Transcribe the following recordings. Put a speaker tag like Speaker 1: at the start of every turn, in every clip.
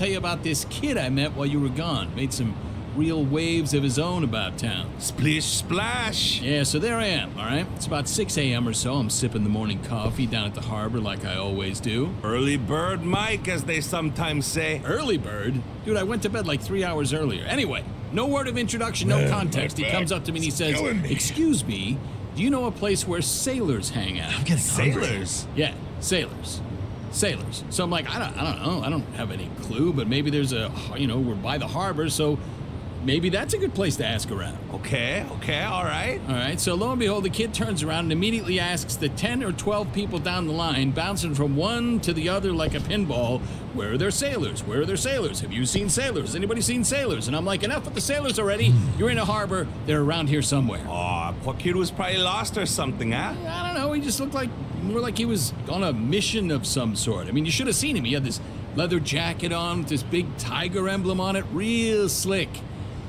Speaker 1: tell you about this kid I met while you were gone. Made some real waves of his own about town.
Speaker 2: Splish splash.
Speaker 1: Yeah, so there I am, all right? It's about 6 a.m. or so. I'm sipping the morning coffee down at the harbor like I always do.
Speaker 2: Early bird Mike, as they sometimes say.
Speaker 1: Early bird? Dude, I went to bed like three hours earlier. Anyway, no word of introduction, no context. He comes up to me and he says. Excuse me, do you know a place where sailors hang out?
Speaker 3: I'm getting hungry.
Speaker 2: Sailors.
Speaker 1: Yeah, sailors. Sailors. So I'm like, I don't, I don't know. I don't have any clue, but maybe there's a, you know, we're by the harbor, so maybe that's a good place to ask around.
Speaker 2: Okay, okay, all right.
Speaker 1: All right, so lo and behold, the kid turns around and immediately asks the 10 or 12 people down the line, bouncing from one to the other like a pinball, where are their sailors? Where are their sailors? Have you seen sailors? Anybody seen sailors? And I'm like, enough with the sailors already. Hmm. You're in a harbor. They're around here somewhere.
Speaker 2: Aw, poor kid was probably lost or something, huh?
Speaker 1: I don't know. He just looked like more like he was on a mission of some sort. I mean, you should have seen him. He had this leather jacket on with this big tiger emblem on it, real slick.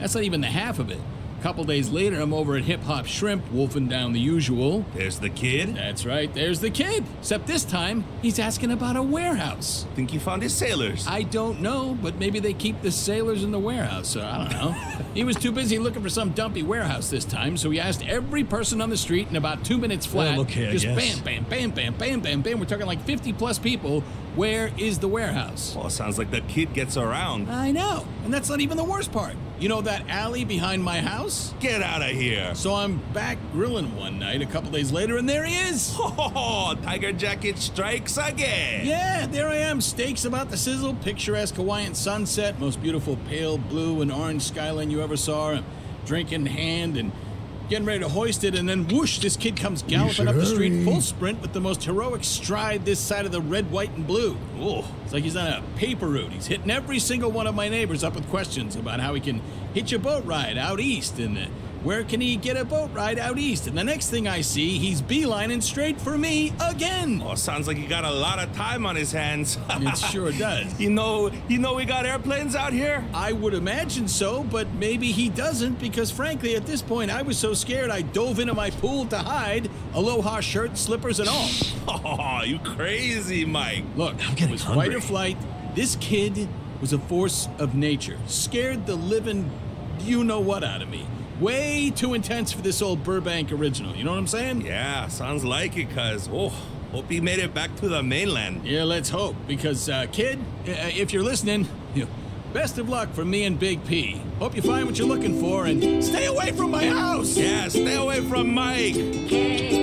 Speaker 1: That's not even the half of it. A couple days later, I'm over at Hip Hop Shrimp, wolfing down the usual.
Speaker 2: There's the kid.
Speaker 1: That's right, there's the kid. Except this time, he's asking about a warehouse.
Speaker 2: Think you found his sailors.
Speaker 1: I don't know, but maybe they keep the sailors in the warehouse, so I don't know. he was too busy looking for some dumpy warehouse this time, so he asked every person on the street in about two minutes flat.
Speaker 3: Well, okay,
Speaker 1: just bam, bam, bam, bam, bam, bam, bam. We're talking like 50 plus people. Where is the warehouse?
Speaker 2: Well, sounds like the kid gets around.
Speaker 1: I know, and that's not even the worst part. You know that alley behind my house?
Speaker 2: Get out of here.
Speaker 1: So I'm back grilling one night a couple days later, and there he is.
Speaker 2: Oh, Tiger Jacket strikes again.
Speaker 1: Yeah, there I am. Steaks about the sizzle, picturesque Hawaiian sunset, most beautiful pale blue and orange skyline you ever saw. I'm drinking hand and getting ready to hoist it, and then whoosh, this kid comes galloping up the street
Speaker 3: hurry.
Speaker 1: full sprint with the most heroic stride this side of the red, white, and blue.
Speaker 2: Ooh.
Speaker 1: It's like he's on a paper route. He's hitting every single one of my neighbors up with questions about how he can hitch a boat ride out east and uh, where can he get a boat ride out east. And the next thing I see, he's beelining straight for me again.
Speaker 2: Oh, sounds like he got a lot of time on his hands.
Speaker 1: It sure does.
Speaker 2: You know, you know we got airplanes out here?
Speaker 1: I would imagine so, but maybe he doesn't because, frankly, at this point, I was so scared I dove into my pool to hide, aloha shirt, slippers, and all.
Speaker 2: Oh, you crazy, Mike.
Speaker 1: Look,
Speaker 3: I'm
Speaker 1: it
Speaker 3: getting
Speaker 1: was
Speaker 3: hungry.
Speaker 1: fight or flight. This kid was a force of nature, scared the living you know what out of me. Way too intense for this old Burbank original, you know what I'm saying?
Speaker 2: Yeah, sounds like it, cuz. Oh, hope he made it back to the mainland.
Speaker 1: Yeah, let's hope. Because, uh, kid, uh, if you're listening, you best of luck from me and Big P. Hope you find what you're looking for and stay away from my house!
Speaker 2: Yeah, stay away from Mike.
Speaker 3: You should hurry.